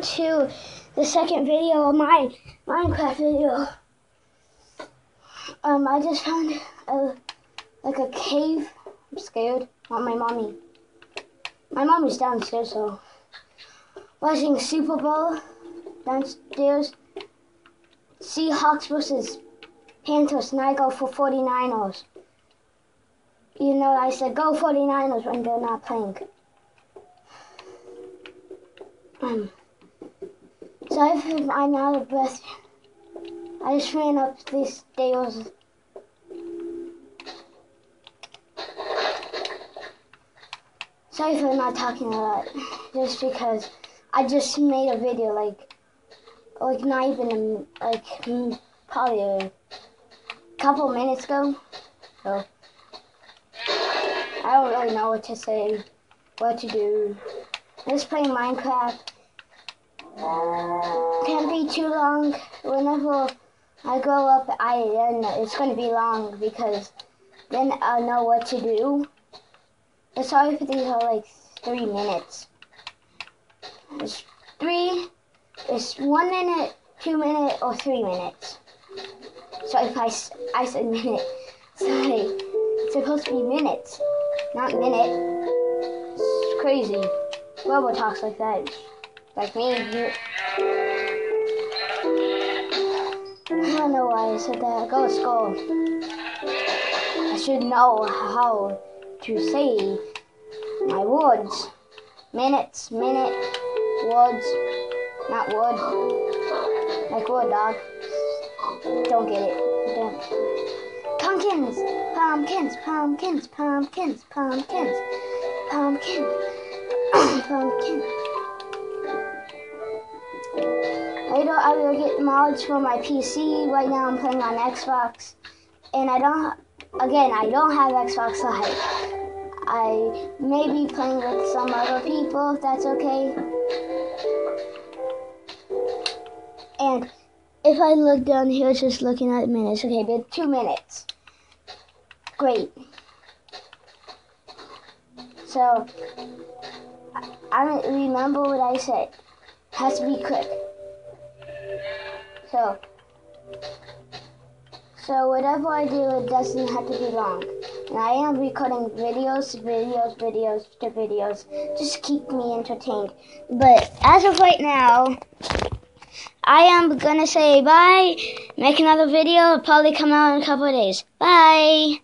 to the second video of my Minecraft video. Um, I just found a like a cave. I'm scared. Not my mommy. My mommy's downstairs, so watching Super Bowl downstairs. Seahawks versus Panthers, and I go for 49ers. You know, I said go 49ers when they're not playing. Um, sorry if I'm out of breath. I just ran up these stairs. Sorry for not talking a lot, just because I just made a video like, like not even a, like mm, probably a couple minutes ago. So I don't really know what to say, what to do. Just playing Minecraft. Can't be too long. Whenever I grow up, I then it's gonna be long because then I'll know what to do. Sorry if these are like three minutes. It's three. It's one minute, two minute, or three minutes. So if I I said minute, sorry, it's supposed to be minutes, not minute. It's crazy. Robo talks like that. Like me. You... I don't know why I said that. Go to school. I should know how to say my words. Minutes, minute, words, not wood. Like wood, dog. Don't get it. Don't. Pumpkins, pumpkins, pumpkins, pumpkins, pumpkins, pumpkins, pumpkins. I will get mods for my PC. Right now, I'm playing on Xbox, and I don't. Again, I don't have Xbox Live. I may be playing with some other people, if that's okay. And if I look down here, it's just looking at minutes. Okay, two minutes. Great. So, I don't remember what I said. Has to be quick. So, so whatever I do, it doesn't have to be long. And I am recording videos, videos, videos, to videos, just keep me entertained. But as of right now, I am gonna say bye, make another video, it'll probably come out in a couple of days. Bye!